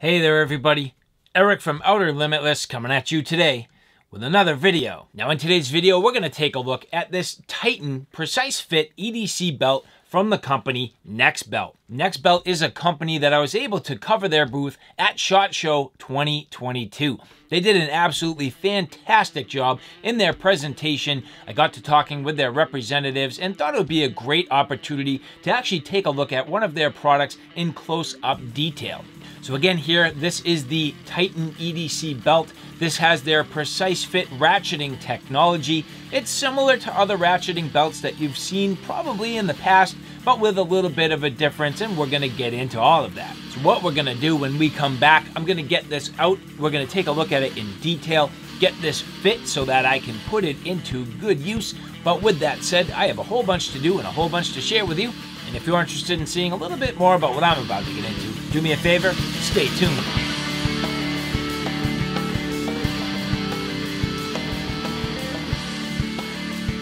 Hey there everybody, Eric from Outer Limitless coming at you today with another video. Now in today's video we're going to take a look at this Titan Precise Fit EDC belt from the company Nexbelt. Nexbelt is a company that I was able to cover their booth at SHOT Show 2022. They did an absolutely fantastic job in their presentation. I got to talking with their representatives and thought it would be a great opportunity to actually take a look at one of their products in close-up detail. So again here, this is the Titan EDC belt. This has their precise fit ratcheting technology. It's similar to other ratcheting belts that you've seen probably in the past, but with a little bit of a difference, and we're gonna get into all of that. So what we're gonna do when we come back, I'm gonna get this out, we're gonna take a look at it in detail, get this fit so that I can put it into good use. But with that said, I have a whole bunch to do and a whole bunch to share with you. And if you're interested in seeing a little bit more about what I'm about to get into, do me a favor, stay tuned.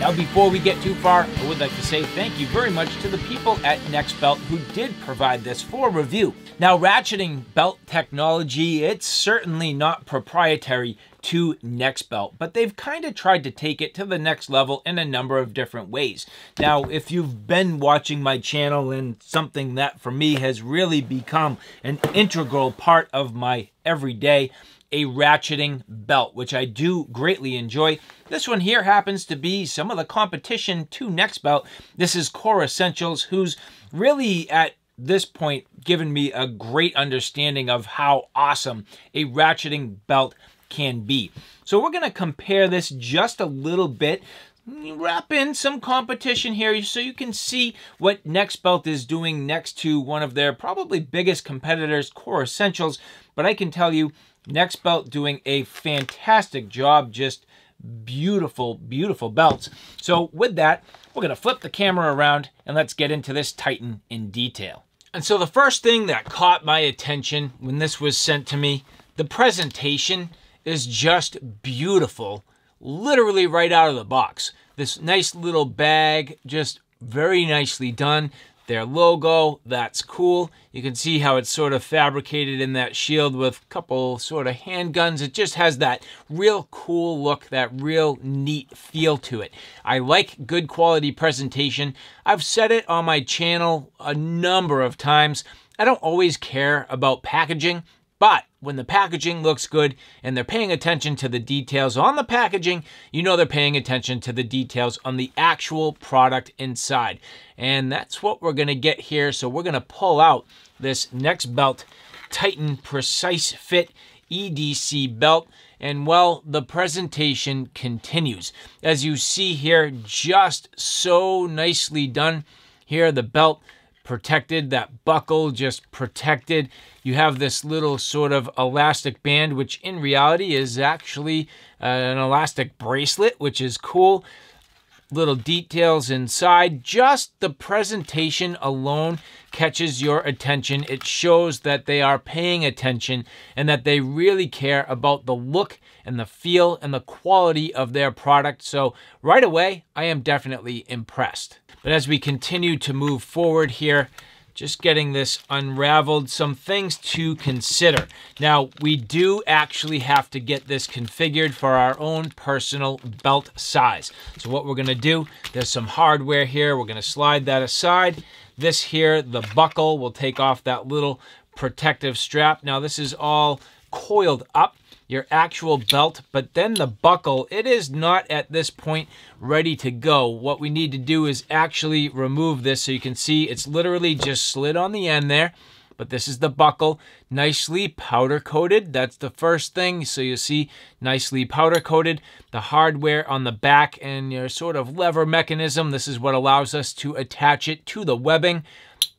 Now, before we get too far, I would like to say thank you very much to the people at Nexbelt who did provide this for review. Now, ratcheting belt technology, it's certainly not proprietary to Nexbelt, but they've kind of tried to take it to the next level in a number of different ways. Now, if you've been watching my channel and something that for me has really become an integral part of my everyday, a ratcheting belt, which I do greatly enjoy. This one here happens to be some of the competition to Nexbelt. This is Core Essentials, who's really at this point given me a great understanding of how awesome a ratcheting belt can be. So we're going to compare this just a little bit wrap in some competition here so you can see what Nexbelt is doing next to one of their probably biggest competitors, Core Essentials. But I can tell you, Nexbelt doing a fantastic job, just beautiful, beautiful belts. So with that, we're going to flip the camera around and let's get into this Titan in detail. And so the first thing that caught my attention when this was sent to me, the presentation is just beautiful, literally right out of the box. This nice little bag, just very nicely done. Their logo, that's cool. You can see how it's sort of fabricated in that shield with a couple sort of handguns. It just has that real cool look, that real neat feel to it. I like good quality presentation. I've said it on my channel a number of times. I don't always care about packaging. But when the packaging looks good and they're paying attention to the details on the packaging, you know they're paying attention to the details on the actual product inside. And that's what we're going to get here. So we're going to pull out this Nexbelt, Titan Precise Fit EDC belt. And well, the presentation continues. As you see here, just so nicely done. Here, the belt protected, that buckle just protected. You have this little sort of elastic band, which in reality is actually uh, an elastic bracelet, which is cool. Little details inside. Just the presentation alone catches your attention. It shows that they are paying attention and that they really care about the look and the feel and the quality of their product. So right away, I am definitely impressed. But as we continue to move forward here, just getting this unraveled, some things to consider. Now, we do actually have to get this configured for our own personal belt size. So what we're gonna do, there's some hardware here, we're gonna slide that aside. This here, the buckle, will take off that little protective strap. Now this is all coiled up your actual belt, but then the buckle, it is not at this point ready to go. What we need to do is actually remove this so you can see it's literally just slid on the end there. But this is the buckle, nicely powder coated. That's the first thing. So you see nicely powder coated. The hardware on the back and your sort of lever mechanism. This is what allows us to attach it to the webbing.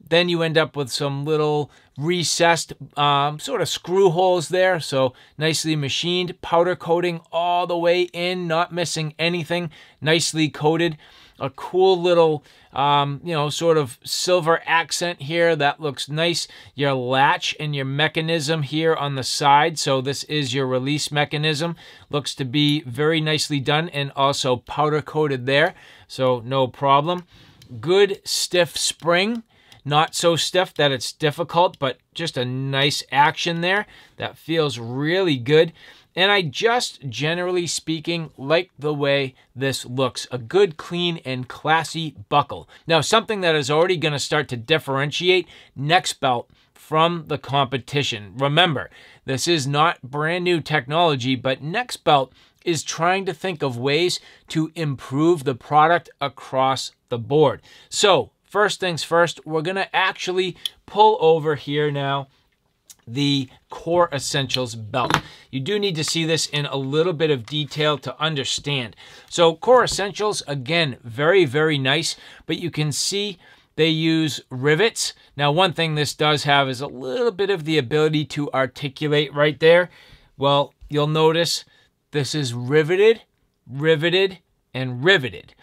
Then you end up with some little recessed um, sort of screw holes there. So nicely machined, powder coating all the way in, not missing anything. Nicely coated. A cool little, um, you know, sort of silver accent here. That looks nice. Your latch and your mechanism here on the side. So this is your release mechanism. Looks to be very nicely done and also powder coated there. So no problem. Good stiff spring not so stiff that it's difficult, but just a nice action there that feels really good. And I just, generally speaking, like the way this looks. A good, clean, and classy buckle. Now, something that is already going to start to differentiate Nexbelt from the competition. Remember, this is not brand new technology, but Nexbelt is trying to think of ways to improve the product across the board. So, first things first, we're going to actually pull over here now the Core Essentials belt. You do need to see this in a little bit of detail to understand. So Core Essentials, again, very, very nice, but you can see they use rivets. Now, one thing this does have is a little bit of the ability to articulate right there. Well, you'll notice this is riveted, riveted, and riveted.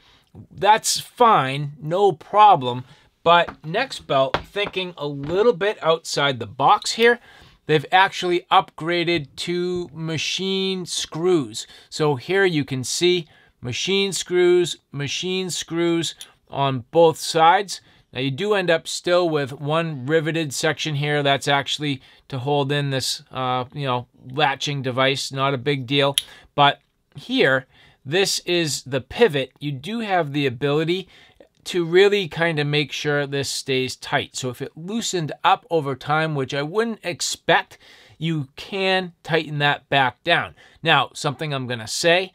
That's fine, no problem. But Nexbelt, thinking a little bit outside the box here, they've actually upgraded to machine screws. So here you can see machine screws, machine screws on both sides. Now you do end up still with one riveted section here. That's actually to hold in this, uh, you know, latching device. Not a big deal. But here, this is the pivot. You do have the ability to really kind of make sure this stays tight. So if it loosened up over time, which I wouldn't expect, you can tighten that back down. Now, something I'm going to say,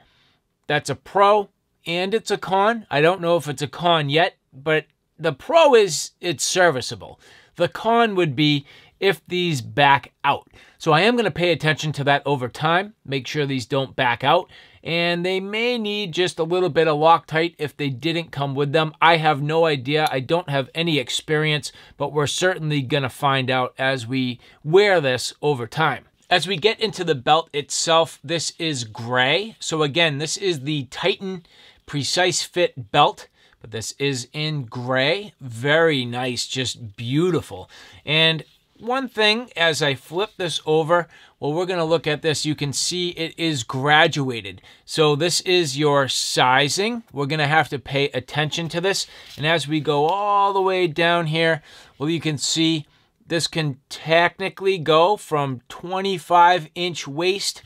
that's a pro and it's a con. I don't know if it's a con yet, but the pro is it's serviceable. The con would be if these back out. So I am going to pay attention to that over time, make sure these don't back out, and they may need just a little bit of Loctite if they didn't come with them. I have no idea. I don't have any experience, but we're certainly going to find out as we wear this over time. As we get into the belt itself, this is gray. So again, this is the Titan Precise Fit belt but this is in gray. Very nice, just beautiful. And one thing as I flip this over, well, we're going to look at this. You can see it is graduated. So this is your sizing. We're going to have to pay attention to this. And as we go all the way down here, well, you can see this can technically go from 25 inch waist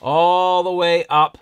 all the way up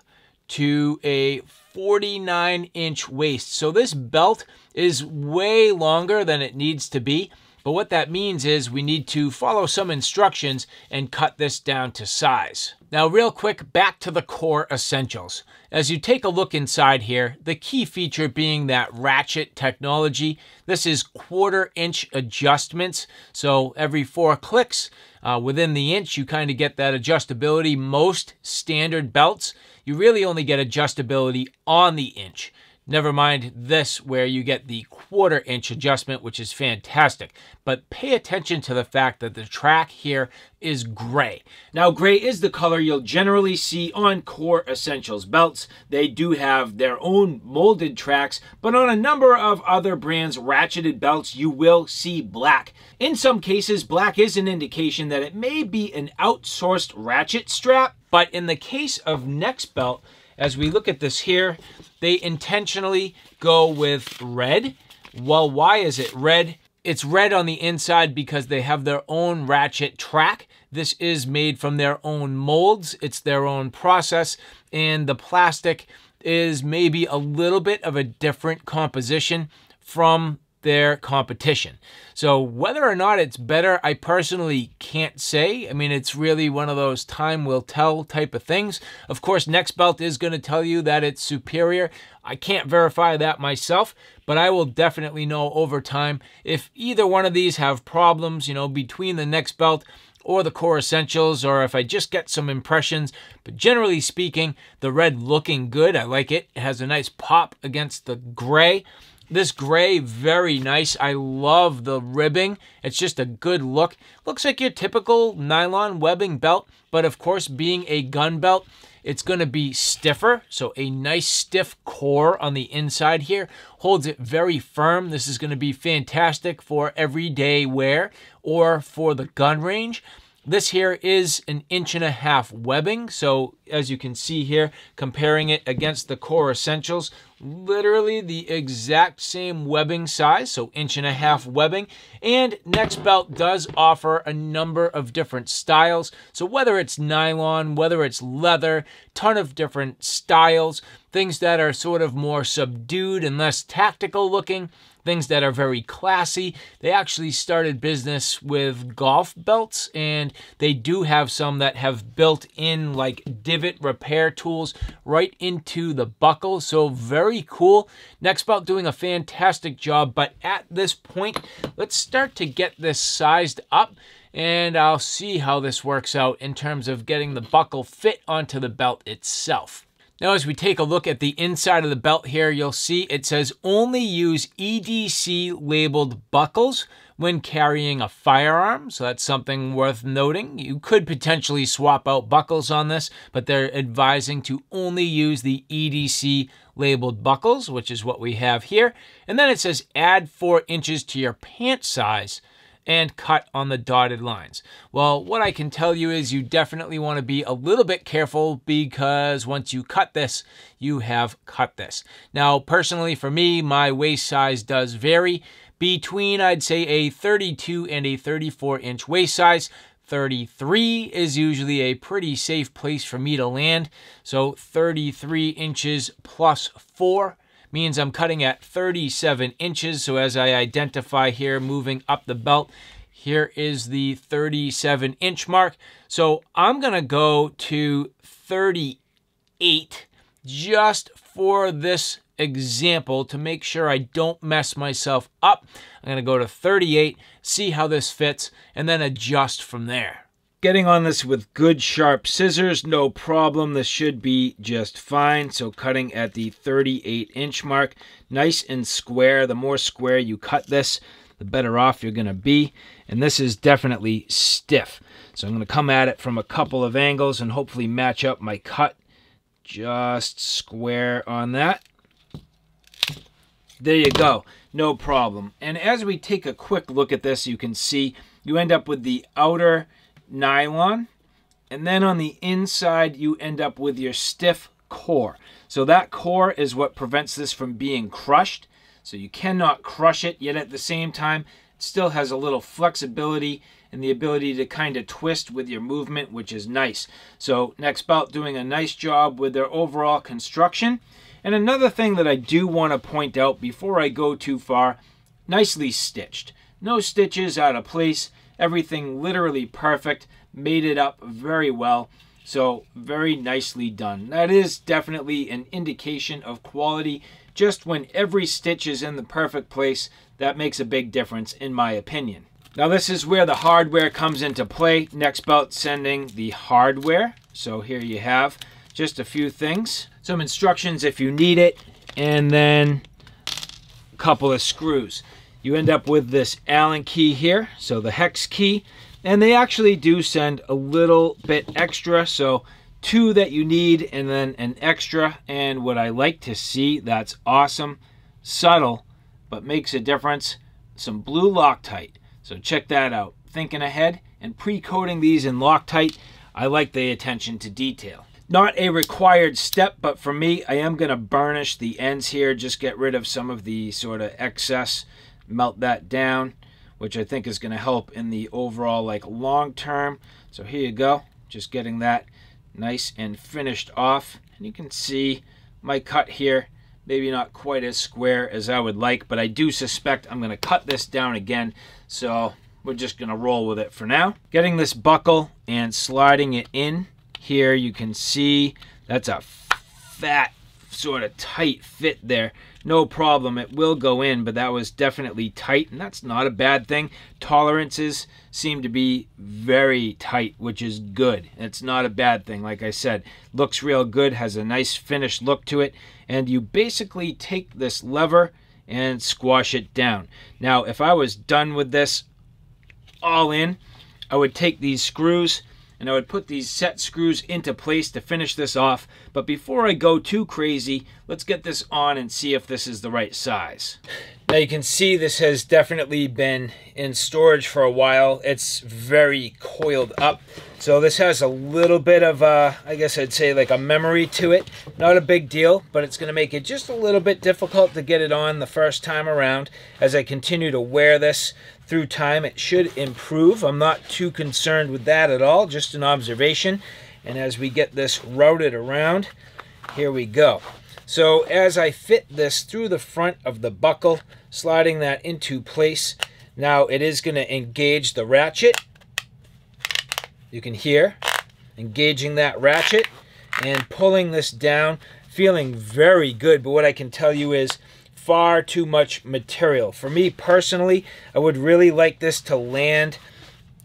to a 49 inch waist. So this belt is way longer than it needs to be. But what that means is we need to follow some instructions and cut this down to size. Now real quick, back to the core essentials. As you take a look inside here, the key feature being that ratchet technology. This is quarter inch adjustments. So every four clicks uh, within the inch, you kind of get that adjustability. Most standard belts, you really only get adjustability on the inch. Never mind this, where you get the quarter inch adjustment, which is fantastic. But pay attention to the fact that the track here is gray. Now, gray is the color you'll generally see on Core Essentials belts. They do have their own molded tracks, but on a number of other brands' ratcheted belts, you will see black. In some cases, black is an indication that it may be an outsourced ratchet strap, but in the case of Nexbelt, as we look at this here, they intentionally go with red. Well, why is it red? It's red on the inside because they have their own ratchet track. This is made from their own molds. It's their own process. And the plastic is maybe a little bit of a different composition from their competition. So whether or not it's better, I personally can't say. I mean, it's really one of those time will tell type of things. Of course, Nexbelt is going to tell you that it's superior. I can't verify that myself, but I will definitely know over time if either one of these have problems, you know, between the Nexbelt or the core essentials or if I just get some impressions. But generally speaking, the red looking good. I like it. It has a nice pop against the gray. This gray, very nice. I love the ribbing. It's just a good look. Looks like your typical nylon webbing belt, but of course, being a gun belt, it's going to be stiffer, so a nice stiff core on the inside here holds it very firm. This is going to be fantastic for everyday wear or for the gun range. This here is an inch and a half webbing. So as you can see here, comparing it against the Core Essentials, literally the exact same webbing size, so inch and a half webbing. And Nexbelt does offer a number of different styles. So whether it's nylon, whether it's leather, ton of different styles, things that are sort of more subdued and less tactical looking, things that are very classy. They actually started business with golf belts, and they do have some that have built in like divot repair tools right into the buckle. So very cool. Nexbelt doing a fantastic job, but at this point, let's start to get this sized up and I'll see how this works out in terms of getting the buckle fit onto the belt itself. Now, as we take a look at the inside of the belt here, you'll see it says only use EDC labeled buckles when carrying a firearm. So that's something worth noting. You could potentially swap out buckles on this, but they're advising to only use the EDC labeled buckles, which is what we have here. And then it says add four inches to your pant size and cut on the dotted lines. Well, what I can tell you is you definitely want to be a little bit careful because once you cut this, you have cut this. Now, personally for me, my waist size does vary between, I'd say, a 32 and a 34 inch waist size. 33 is usually a pretty safe place for me to land. So 33 inches plus 4 means I'm cutting at 37 inches. So as I identify here, moving up the belt, here is the 37 inch mark. So I'm to go to 38 just for this example to make sure I don't mess myself up. I'm to go to 38, see how this fits, and then adjust from there. Getting on this with good sharp scissors, no problem. This should be just fine. So cutting at the 38 inch mark, nice and square. The more square you cut this, the better off you're going to be. And this is definitely stiff. So I'm going to come at it from a couple of angles and hopefully match up my cut just square on that. There you go. No problem. And as we take a quick look at this, you can see you end up with the outer nylon. And then on the inside, you end up with your stiff core. So that core is what prevents this from being crushed. So you cannot crush it, yet at the same time, it still has a little flexibility and the ability to kind of twist with your movement, which is nice. So Nexbelt doing a nice job with their overall construction. And another thing that I do want to point out before I go too far, nicely stitched. No stitches out of place. Everything literally perfect. Made it up very well. So very nicely done. That is definitely an indication of quality. Just when every stitch is in the perfect place, that makes a big difference in my opinion. Now this is where the hardware comes into play. Nexbelt sending the hardware. So here you have just a few things. Some instructions if you need it. And then a couple of screws you end up with this Allen key here, so the hex key, and they actually do send a little bit extra, so two that you need and then an extra, and what I like to see, that's awesome, subtle, but makes a difference, some blue Loctite. So check that out. Thinking ahead and pre-coating these in Loctite, I like the attention to detail. Not a required step, but for me, I am going to burnish the ends here, just get rid of some of the sort of excess melt that down, which I think is going to help in the overall like long term. So here you go, just getting that nice and finished off. And you can see my cut here, maybe not quite as square as I would like, but I do suspect I'm going to cut this down again. So we're just going to roll with it for now. Getting this buckle and sliding it in here, you can see that's a fat sort of tight fit there no problem. It will go in, but that was definitely tight, and that's not a bad thing. Tolerances seem to be very tight, which is good. It's not a bad thing. Like I said, looks real good, has a nice finished look to it, and you basically take this lever and squash it down. Now, if I was done with this all in, I would take these screws and I would put these set screws into place to finish this off. But before I go too crazy, let's get this on and see if this is the right size. Now you can see this has definitely been in storage for a while. It's very coiled up. So this has a little bit of, uh, I guess I'd say like a memory to it. Not a big deal, but it's going to make it just a little bit difficult to get it on the first time around. As I continue to wear this through time, it should improve. I'm not too concerned with that at all, just an observation. And as we get this routed around, here we go. So as I fit this through the front of the buckle, sliding that into place, now it is going to engage the ratchet. You can hear engaging that ratchet and pulling this down, feeling very good. But what I can tell you is far too much material. For me personally, I would really like this to land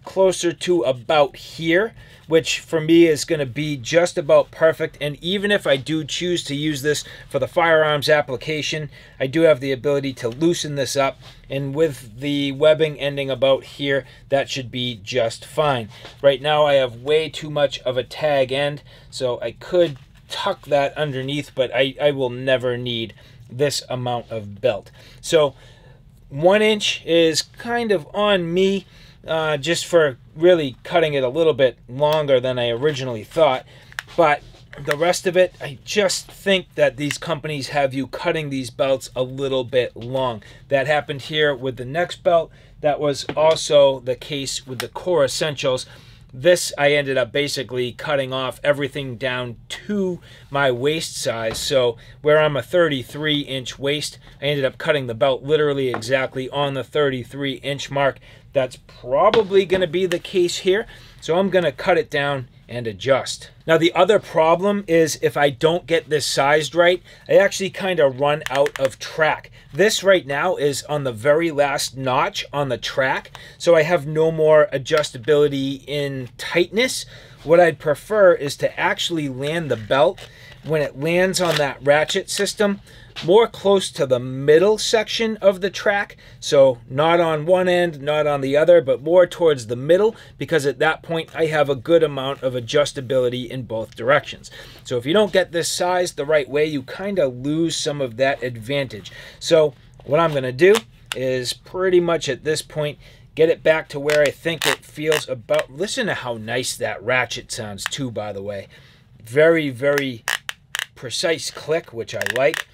closer to about here which for me is going to be just about perfect. And even if I do choose to use this for the firearms application, I do have the ability to loosen this up. And with the webbing ending about here, that should be just fine. Right now I have way too much of a tag end, so I could tuck that underneath, but I, I will never need this amount of belt. So one inch is kind of on me uh, just for really cutting it a little bit longer than I originally thought. But the rest of it, I just think that these companies have you cutting these belts a little bit long. That happened here with the Nexbelt. That was also the case with the Core Essentials. This I ended up basically cutting off everything down to my waist size. So where I'm a 33 inch waist, I ended up cutting the belt literally exactly on the 33 inch mark. That's probably going to be the case here. So I'm going to cut it down and adjust. Now the other problem is if I don't get this sized right, I actually kind of run out of track. This right now is on the very last notch on the track, so I have no more adjustability in tightness. What I'd prefer is to actually land the belt when it lands on that ratchet system more close to the middle section of the track. So not on one end, not on the other, but more towards the middle because at that point I have a good amount of adjustability in both directions. So if you don't get this size the right way, you kind of lose some of that advantage. So what I'm going to do is pretty much at this point get it back to where I think it feels about. Listen to how nice that ratchet sounds too, by the way. Very, very precise click, which I like.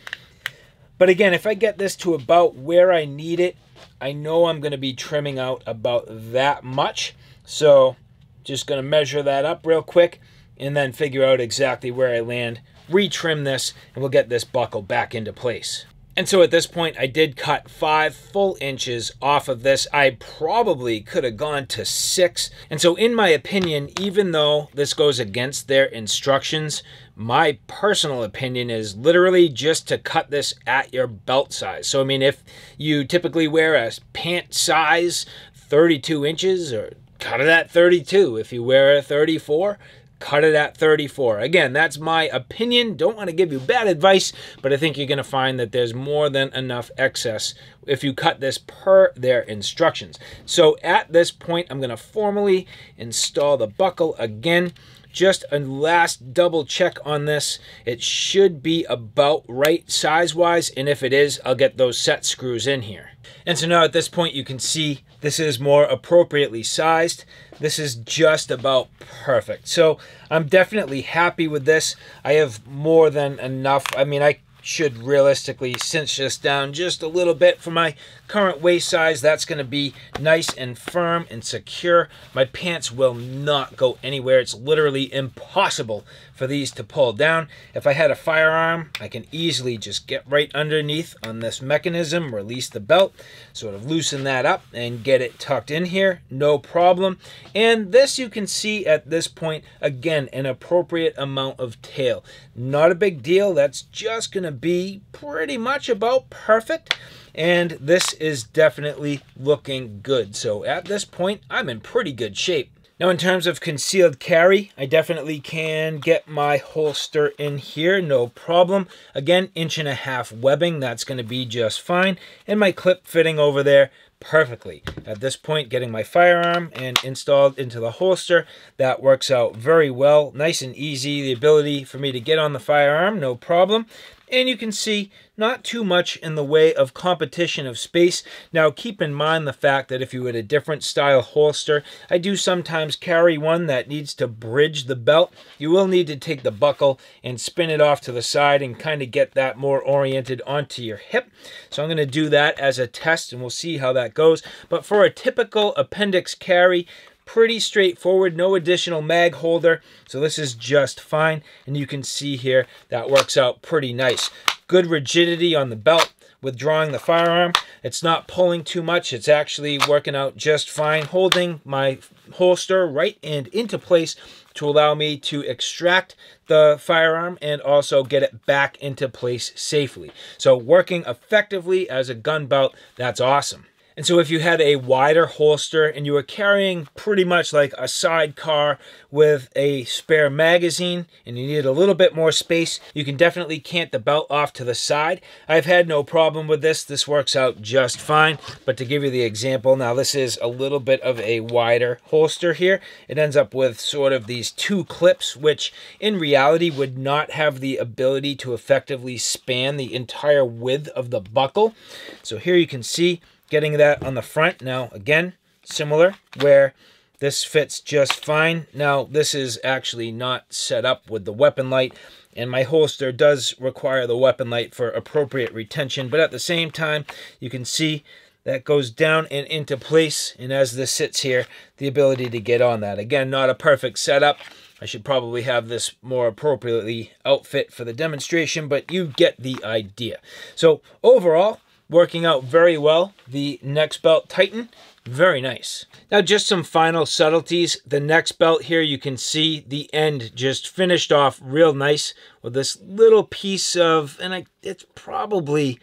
But again, if I get this to about where I need it, I know I'm going to be trimming out about that much. So just going to measure that up real quick and then figure out exactly where I land, retrim this, and we'll get this buckle back into place. And so at this point, I did cut five full inches off of this. I probably could have gone to six. And so in my opinion, even though this goes against their instructions, my personal opinion is literally just to cut this at your belt size. So, I mean, if you typically wear a pant size 32 inches or cut it at 32. If you wear a 34, cut it at 34. Again, that's my opinion. Don't want to give you bad advice, but I think you're going to find that there's more than enough excess if you cut this per their instructions. So at this point, I'm going to formally install the buckle again. Just a last double check on this. It should be about right size-wise, and if it is, I'll get those set screws in here. And so now at this point, you can see this is more appropriately sized. This is just about perfect. So I'm definitely happy with this. I have more than enough. I mean, I should realistically cinch this down just a little bit for my current waist size. That's going to be nice and firm and secure. My pants will not go anywhere. It's literally impossible for these to pull down. If I had a firearm, I can easily just get right underneath on this mechanism, release the belt, sort of loosen that up and get it tucked in here, no problem. And this you can see at this point, again, an appropriate amount of tail. Not a big deal, that's just gonna be pretty much about perfect and this is definitely looking good. So at this point, I'm in pretty good shape. Now in terms of concealed carry, I definitely can get my holster in here, no problem. Again, inch and a half webbing, that's gonna be just fine. And my clip fitting over there perfectly. At this point, getting my firearm and installed into the holster, that works out very well. Nice and easy, the ability for me to get on the firearm, no problem. And you can see not too much in the way of competition of space. Now keep in mind the fact that if you had a different style holster, I do sometimes carry one that needs to bridge the belt. You will need to take the buckle and spin it off to the side and kind of get that more oriented onto your hip. So I'm going to do that as a test and we'll see how that goes. But for a typical appendix carry, pretty straightforward, no additional mag holder. So this is just fine. And you can see here that works out pretty nice. Good rigidity on the belt withdrawing the firearm. It's not pulling too much. It's actually working out just fine, holding my holster right and into place to allow me to extract the firearm and also get it back into place safely. So working effectively as a gun belt, that's awesome. And so if you had a wider holster and you were carrying pretty much like a sidecar with a spare magazine and you needed a little bit more space, you can definitely cant the belt off to the side. I've had no problem with this. This works out just fine. But to give you the example, now this is a little bit of a wider holster here. It ends up with sort of these two clips, which in reality would not have the ability to effectively span the entire width of the buckle. So here you can see getting that on the front. Now, again, similar, where this fits just fine. Now, this is actually not set up with the weapon light, and my holster does require the weapon light for appropriate retention, but at the same time, you can see that goes down and into place, and as this sits here, the ability to get on that. Again, not a perfect setup. I should probably have this more appropriately outfit for the demonstration, but you get the idea. So overall, working out very well. The Nexbelt Titan, very nice. Now just some final subtleties. The Nexbelt here, you can see the end just finished off real nice with this little piece of, and I, it's probably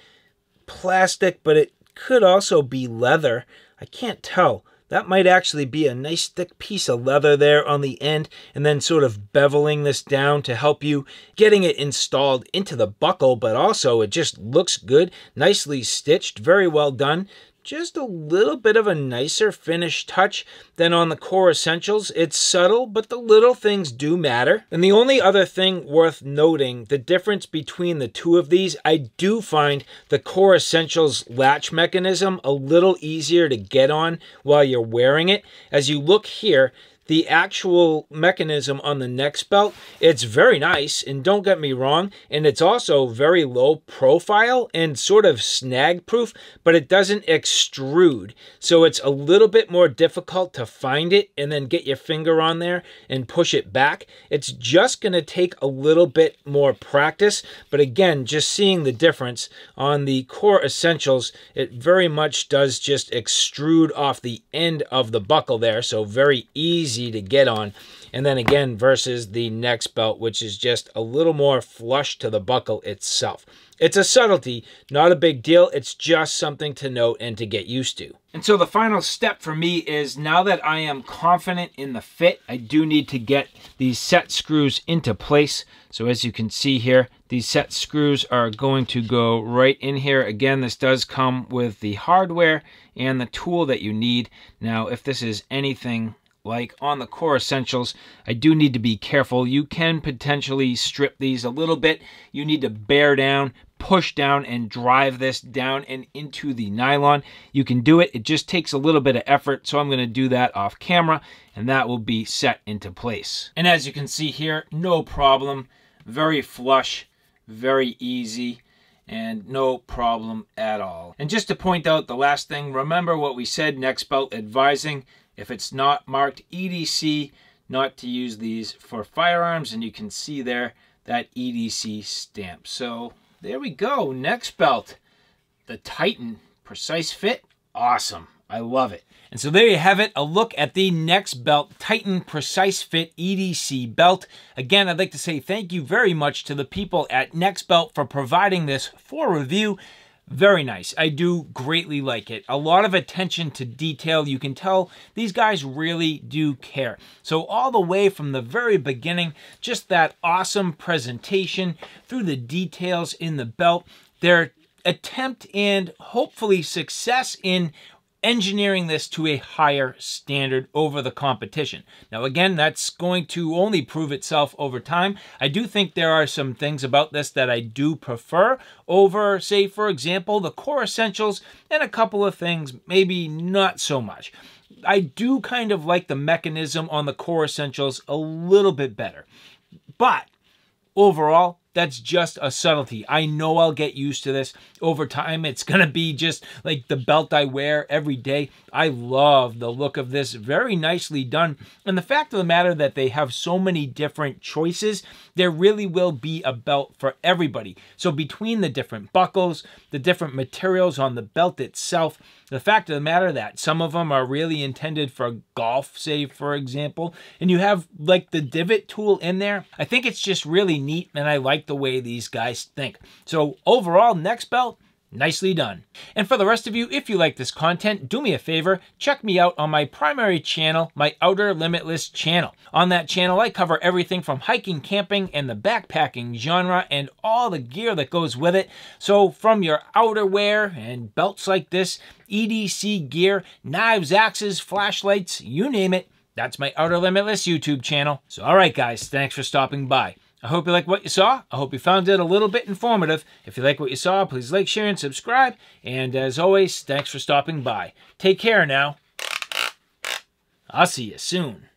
plastic, but it could also be leather. I can't tell. That might actually be a nice thick piece of leather there on the end and then sort of beveling this down to help you getting it installed into the buckle, but also it just looks good, nicely stitched, very well done just a little bit of a nicer finish touch than on the core essentials. It's subtle, but the little things do matter. And the only other thing worth noting, the difference between the two of these, I do find the core essentials latch mechanism a little easier to get on while you're wearing it. As you look here, the actual mechanism on the Nexbelt, it's very nice, and don't get me wrong, and it's also very low profile and sort of snag proof, but it doesn't extrude. So it's a little bit more difficult to find it and then get your finger on there and push it back. It's just going to take a little bit more practice, but again, just seeing the difference on the core essentials, it very much does just extrude off the end of the buckle there, so very easy easy to get on. And then again, versus the Nexbelt, which is just a little more flush to the buckle itself. It's a subtlety, not a big deal. It's just something to note and to get used to. And so the final step for me is now that I am confident in the fit, I do need to get these set screws into place. So as you can see here, these set screws are going to go right in here. Again, this does come with the hardware and the tool that you need. Now, if this is anything like on the core essentials, I do need to be careful. You can potentially strip these a little bit. You need to bear down, push down, and drive this down and into the nylon. You can do it. It just takes a little bit of effort, so I'm going to do that off camera, and that will be set into place. And as you can see here, no problem. Very flush, very easy and no problem at all. And just to point out the last thing, remember what we said Nexbelt advising if it's not marked EDC, not to use these for firearms. And you can see there that EDC stamp. So there we go. Nexbelt, the Titan Precise Fit. Awesome. I love it. And so there you have it, a look at the Nexbelt, Titan Precise Fit EDC belt. Again, I'd like to say thank you very much to the people at Nexbelt for providing this for review. Very nice. I do greatly like it. A lot of attention to detail. You can tell these guys really do care. So all the way from the very beginning, just that awesome presentation through the details in the belt, their attempt and hopefully success in engineering this to a higher standard over the competition. Now, again, that's going to only prove itself over time. I do think there are some things about this that I do prefer over, say, for example, the core essentials and a couple of things, maybe not so much. I do kind of like the mechanism on the core essentials a little bit better. But overall, that's just a subtlety. I know I'll get used to this over time. It's going to be just like the belt I wear every day. I love the look of this. Very nicely done. And the fact of the matter that they have so many different choices, there really will be a belt for everybody. So between the different buckles, the different materials on the belt itself, the fact of the matter that some of them are really intended for golf, say for example, and you have like the divot tool in there. I think it's just really neat and I like the way these guys think. So overall, Nexbelt, Nicely done. And for the rest of you, if you like this content, do me a favor, check me out on my primary channel, my Outer Limitless channel. On that channel, I cover everything from hiking, camping, and the backpacking genre, and all the gear that goes with it. So from your outerwear and belts like this, EDC gear, knives, axes, flashlights, you name it, that's my Outer Limitless YouTube channel. So alright guys, thanks for stopping by. I hope you like what you saw. I hope you found it a little bit informative. If you like what you saw, please like, share, and subscribe. And as always, thanks for stopping by. Take care now. I'll see you soon.